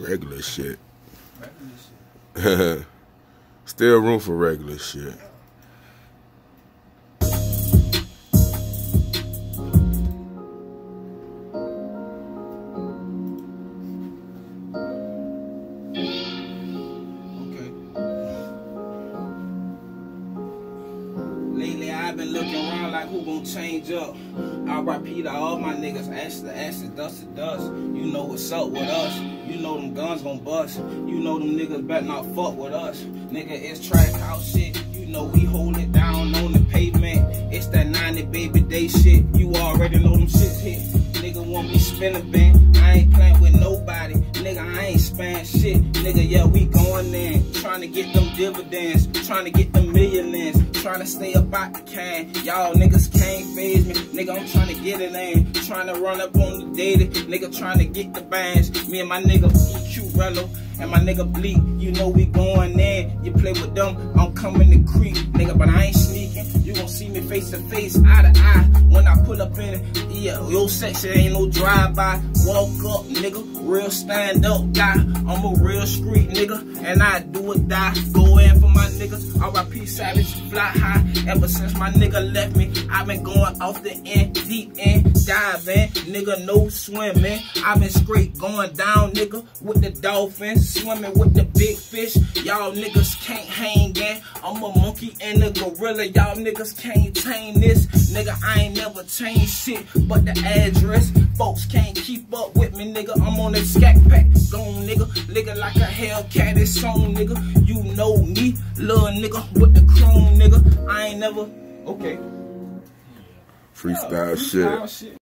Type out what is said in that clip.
Regular shit. Regular shit. Still room for regular shit. I've been looking around like who gon' change up. R.I.P. to all my niggas, ash to ash, dust to dust. You know what's up with us. You know them guns gon' bust. You know them niggas better not fuck with us. Nigga, it's Trak House shit. You know we hold it down on the pavement. It's that 90 baby day shit. You already know them shits hit. Nigga want me spin a. I ain't playing with nobody. Nigga, I ain't span shit. Nigga, yeah, we going in. Trying to get them dividends. Trying to get them millionaires. Trying to stay about the can. Y'all niggas can't phase me. Nigga, I'm trying to get it in. Trying to run up on the data. Nigga, trying to get the bands. Me and my nigga EQ Rello and my nigga Bleak. You know we going in. You play with them, I'm coming to creep. Nigga, but I ain't sneaking. You gon' see me face to face, eye to eye. When I pull up in it, yeah, your section ain't no drive-by. Walk up, nigga, real stand-up guy. I'm a real street nigga, and I do or die. Go in for my niggas, R.I.P. Savage, fly high. Ever since my nigga left me, I've been going off the end, deep end, diving. Nigga, no swimming. I've been straight going down, nigga, with the dolphins. Swimming with the big fish. Y'all niggas can't hang in. I'm a monkey and a gorilla. Y'all niggas can't tame this. Nigga, I ain't never changed shit but the address. Folks can't keep up with me, nigga. I'm on a scat pack. Gone, nigga. Nigga like a Hellcat. It's on, nigga. You know me. Little nigga with the chrome, nigga. I ain't never. Okay. Freestyle Yeah, shit. freestyle shit.